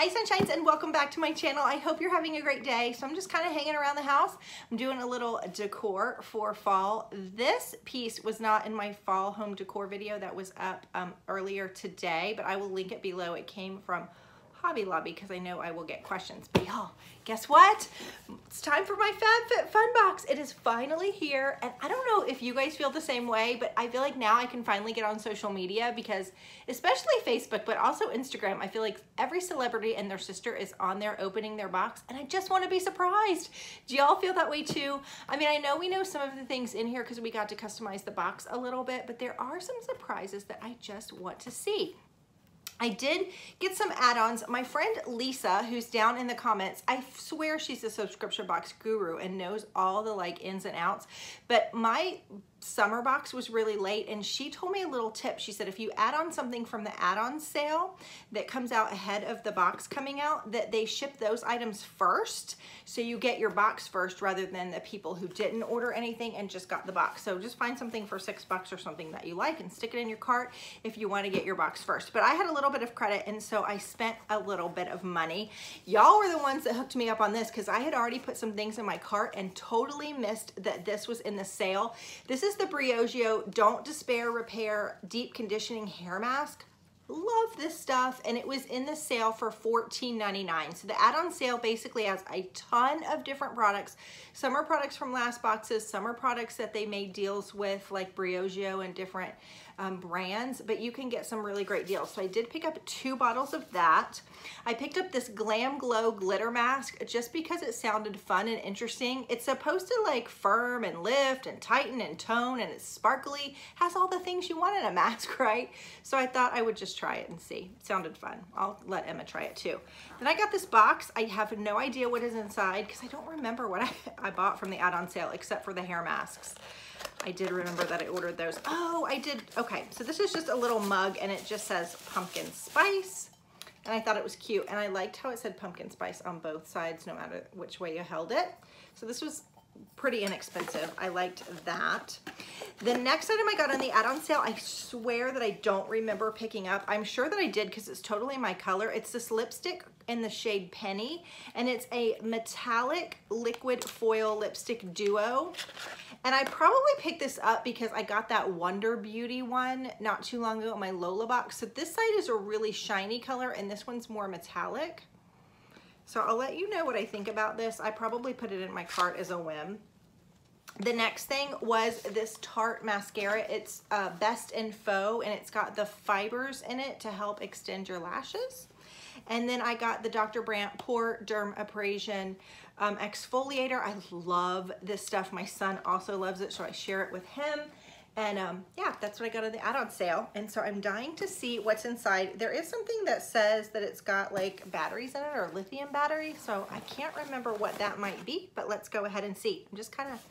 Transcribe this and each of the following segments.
Hi Sunshines and welcome back to my channel. I hope you're having a great day. So I'm just kind of hanging around the house. I'm doing a little decor for fall. This piece was not in my fall home decor video that was up um, earlier today, but I will link it below. It came from Hobby Lobby because I know I will get questions. But y'all, guess what? It's time for my FabFit Fun Box. It is finally here. And I don't know if you guys feel the same way, but I feel like now I can finally get on social media because especially Facebook, but also Instagram, I feel like every celebrity and their sister is on there opening their box and I just want to be surprised. Do y'all feel that way too? I mean, I know we know some of the things in here because we got to customize the box a little bit, but there are some surprises that I just want to see. I did get some add-ons. My friend Lisa, who's down in the comments, I swear she's a subscription box guru and knows all the like ins and outs. But my summer box was really late and she told me a little tip. She said if you add on something from the add-on sale that comes out ahead of the box coming out, that they ship those items first so you get your box first rather than the people who didn't order anything and just got the box. So just find something for six bucks or something that you like and stick it in your cart if you want to get your box first. But I had a little bit of credit and so I spent a little bit of money. Y'all were the ones that hooked me up on this because I had already put some things in my cart and totally missed that this was in the sale. This is is the Briogeo Don't Despair Repair Deep Conditioning Hair Mask. Love this stuff and it was in the sale for $14.99. So the add-on sale basically has a ton of different products. Some are products from last boxes, some are products that they made deals with like Briogeo and different um, brands, but you can get some really great deals. So I did pick up two bottles of that. I picked up this Glam Glow glitter mask just because it sounded fun and interesting. It's supposed to like firm and lift and tighten and tone and it's sparkly, has all the things you want in a mask, right? So I thought I would just try it and see. It sounded fun. I'll let Emma try it too. Then I got this box. I have no idea what is inside because I don't remember what I, I bought from the add-on sale except for the hair masks. I did remember that I ordered those. Oh, I did. Okay, so this is just a little mug and it just says pumpkin spice. And I thought it was cute. And I liked how it said pumpkin spice on both sides, no matter which way you held it. So this was pretty inexpensive. I liked that. The next item I got on the add-on sale, I swear that I don't remember picking up. I'm sure that I did because it's totally my color. It's this lipstick in the shade Penny, and it's a metallic liquid foil lipstick duo. And I probably picked this up because I got that Wonder Beauty one not too long ago in my Lola box. So this side is a really shiny color and this one's more metallic. So I'll let you know what I think about this. I probably put it in my cart as a whim. The next thing was this Tarte mascara. It's uh, Best in Faux and it's got the fibers in it to help extend your lashes. And then I got the Dr. Brandt Pore Derm Abrasion um, exfoliator. I love this stuff. My son also loves it, so I share it with him. And um, yeah, that's what I got at the add-on sale. And so I'm dying to see what's inside. There is something that says that it's got like batteries in it or lithium battery. So I can't remember what that might be, but let's go ahead and see. I'm just kind of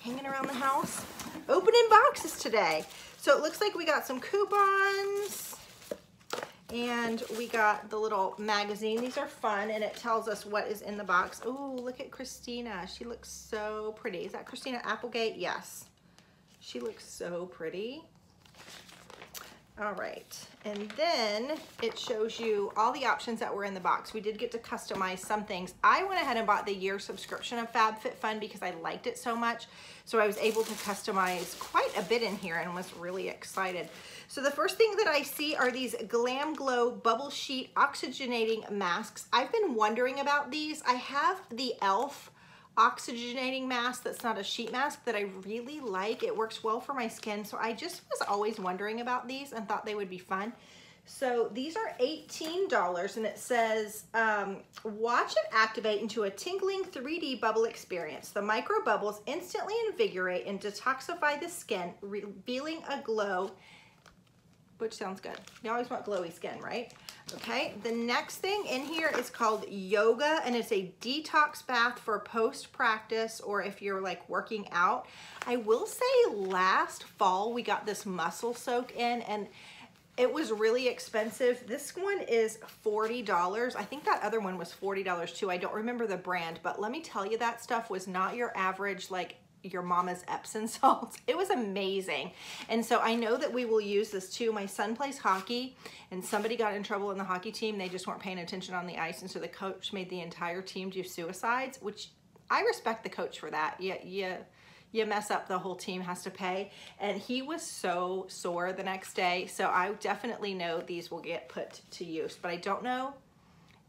hanging around the house, opening boxes today. So it looks like we got some coupons and we got the little magazine. These are fun and it tells us what is in the box. Oh, look at Christina. She looks so pretty. Is that Christina Applegate? Yes. She looks so pretty. All right, and then it shows you all the options that were in the box. We did get to customize some things. I went ahead and bought the year subscription of FabFitFun because I liked it so much. So I was able to customize quite a bit in here and was really excited. So the first thing that I see are these Glam Glow Bubble Sheet Oxygenating Masks. I've been wondering about these. I have the e.l.f oxygenating mask that's not a sheet mask that I really like. It works well for my skin. So I just was always wondering about these and thought they would be fun. So these are $18 and it says, um, watch it activate into a tingling 3D bubble experience. The micro bubbles instantly invigorate and detoxify the skin, revealing a glow, which sounds good. You always want glowy skin, right? Okay, the next thing in here is called yoga and it's a detox bath for post-practice or if you're like working out. I will say last fall we got this muscle soak in and it was really expensive. This one is $40. I think that other one was $40 too. I don't remember the brand, but let me tell you that stuff was not your average like your mama's Epsom salts. It was amazing. And so I know that we will use this too. My son plays hockey and somebody got in trouble in the hockey team. They just weren't paying attention on the ice. And so the coach made the entire team do suicides, which I respect the coach for that. Yeah, yeah you mess up, the whole team has to pay. And he was so sore the next day. So I definitely know these will get put to use, but I don't know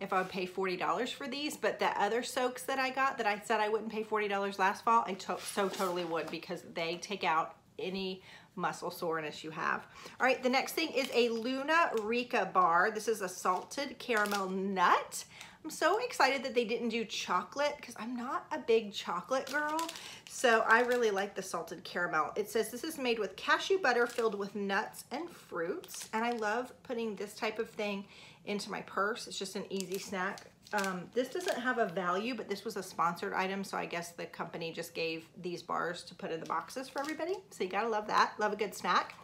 if I would pay $40 for these, but the other soaks that I got that I said I wouldn't pay $40 last fall, I to so totally would because they take out any muscle soreness you have. All right, the next thing is a Luna Rica bar. This is a salted caramel nut. I'm so excited that they didn't do chocolate because I'm not a big chocolate girl. So I really like the salted caramel. It says this is made with cashew butter filled with nuts and fruits. And I love putting this type of thing into my purse. It's just an easy snack. Um, this doesn't have a value, but this was a sponsored item. So I guess the company just gave these bars to put in the boxes for everybody. So you gotta love that. Love a good snack.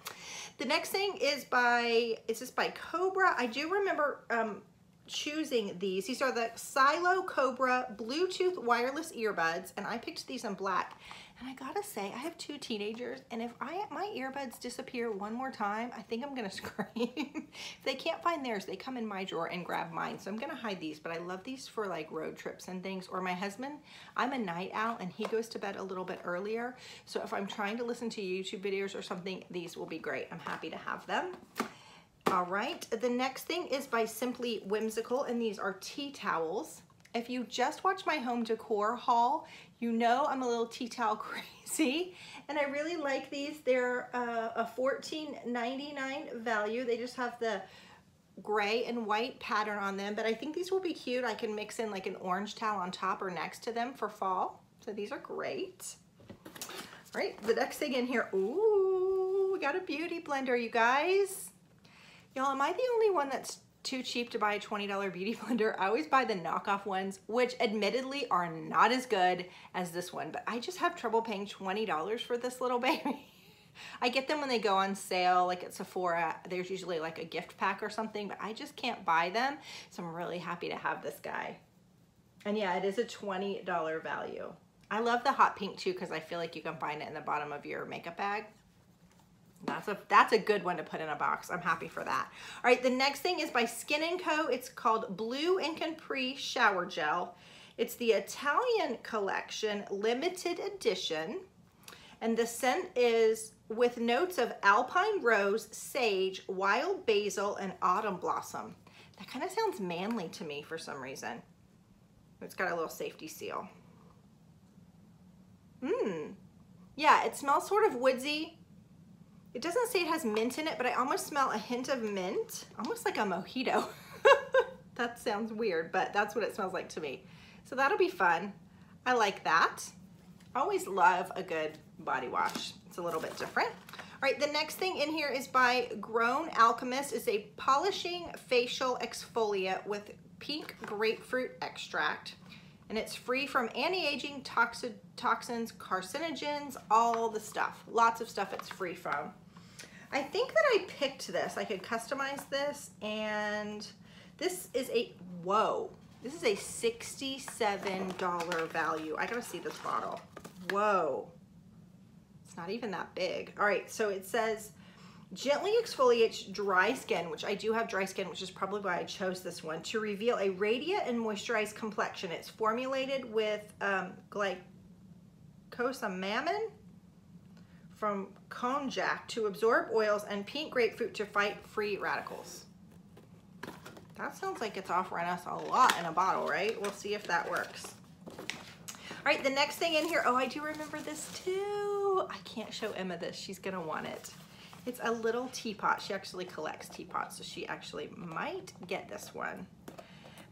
The next thing is by, is this by Cobra? I do remember um, choosing these. These are the Silo Cobra Bluetooth wireless earbuds, and I picked these in black. And I gotta say, I have two teenagers, and if I my earbuds disappear one more time, I think I'm gonna scream. if they can't find theirs, they come in my drawer and grab mine. So I'm gonna hide these, but I love these for like road trips and things. Or my husband, I'm a night owl, and he goes to bed a little bit earlier. So if I'm trying to listen to YouTube videos or something, these will be great. I'm happy to have them. All right, the next thing is by Simply Whimsical, and these are tea towels. If you just watch my home decor haul, you know I'm a little tea towel crazy, and I really like these. They're uh, a $14.99 value. They just have the gray and white pattern on them, but I think these will be cute. I can mix in like an orange towel on top or next to them for fall. So these are great. All right, the next thing in here, ooh, we got a beauty blender, you guys. Y'all, am I the only one that's too cheap to buy a $20 beauty blender? I always buy the knockoff ones, which admittedly are not as good as this one, but I just have trouble paying $20 for this little baby. I get them when they go on sale, like at Sephora. There's usually like a gift pack or something, but I just can't buy them. So I'm really happy to have this guy. And yeah, it is a $20 value. I love the hot pink too because I feel like you can find it in the bottom of your makeup bag. That's a, that's a good one to put in a box. I'm happy for that. All right, the next thing is by Skin & Co. It's called Blu di Capri Shower Gel. It's the Italian Collection Limited Edition. And the scent is with notes of alpine rose, sage, wild basil, and autumn blossom. That kind of sounds manly to me for some reason. It's got a little safety seal. Mmm. Yeah, it smells sort of woodsy, it doesn't say it has mint in it, but I almost smell a hint of mint, almost like a mojito. that sounds weird, but that's what it smells like to me. So that'll be fun. I like that. Always love a good body wash. It's a little bit different. All right, the next thing in here is by Grown Alchemist. It's a polishing facial exfoliate with pink grapefruit extract. And it's free from anti-aging toxin, toxins, carcinogens, all the stuff. Lots of stuff it's free from. I think that I picked this. I could customize this and this is a, whoa, this is a $67 value. I gotta see this bottle. Whoa, it's not even that big. All right, so it says gently exfoliates dry skin, which I do have dry skin, which is probably why I chose this one, to reveal a radiant and moisturized complexion. It's formulated with um, from konjac to absorb oils and pink grapefruit to fight free radicals. That sounds like it's offering us a lot in a bottle, right? We'll see if that works. All right, the next thing in here, oh, I do remember this too. I can't show Emma this, she's gonna want it. It's a little teapot. She actually collects teapots, so she actually might get this one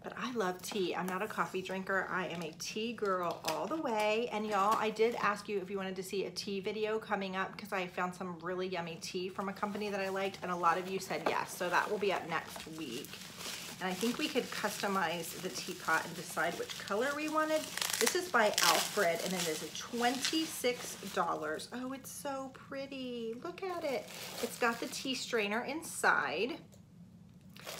but I love tea. I'm not a coffee drinker. I am a tea girl all the way. And y'all, I did ask you if you wanted to see a tea video coming up because I found some really yummy tea from a company that I liked and a lot of you said yes. So that will be up next week. And I think we could customize the teapot and decide which color we wanted. This is by Alfred and it is $26. Oh, it's so pretty. Look at it. It's got the tea strainer inside.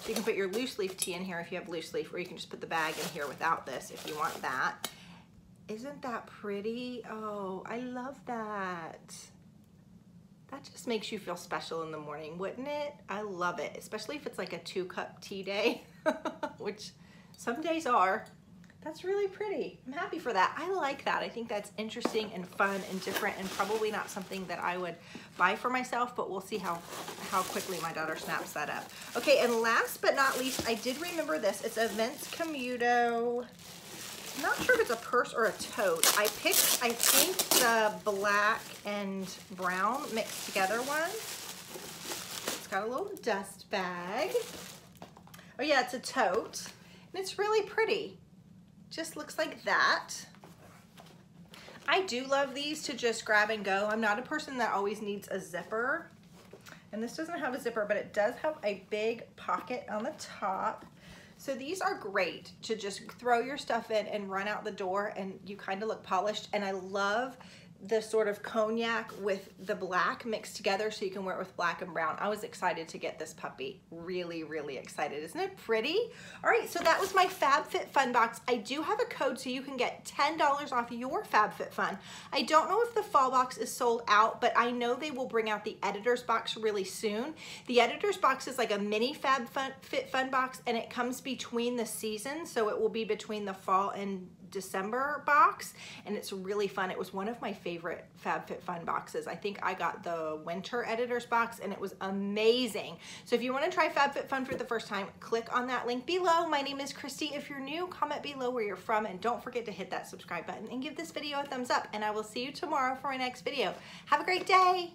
You can put your loose leaf tea in here if you have loose leaf, or you can just put the bag in here without this if you want that. Isn't that pretty? Oh, I love that. That just makes you feel special in the morning, wouldn't it? I love it, especially if it's like a two cup tea day, which some days are. That's really pretty. I'm happy for that. I like that. I think that's interesting and fun and different and probably not something that I would buy for myself, but we'll see how, how quickly my daughter snaps that up. Okay, and last but not least, I did remember this. It's a Vince Camuto I'm not sure if it's a purse or a tote. I picked, I think, the black and brown mixed together one. It's got a little dust bag. Oh yeah, it's a tote. And it's really pretty. Just looks like that. I do love these to just grab and go. I'm not a person that always needs a zipper. And this doesn't have a zipper, but it does have a big pocket on the top. So these are great to just throw your stuff in and run out the door and you kind of look polished. And I love the sort of cognac with the black mixed together so you can wear it with black and brown. I was excited to get this puppy. Really, really excited. Isn't it pretty? All right, so that was my FabFitFun box. I do have a code so you can get $10 off your FabFitFun. I don't know if the fall box is sold out, but I know they will bring out the editor's box really soon. The editor's box is like a mini FabFitFun box and it comes between the seasons, so it will be between the fall and December box and it's really fun. It was one of my favorite FabFitFun boxes. I think I got the winter editors box and it was amazing. So if you wanna try FabFitFun for the first time, click on that link below. My name is Kristy. If you're new, comment below where you're from and don't forget to hit that subscribe button and give this video a thumbs up and I will see you tomorrow for my next video. Have a great day.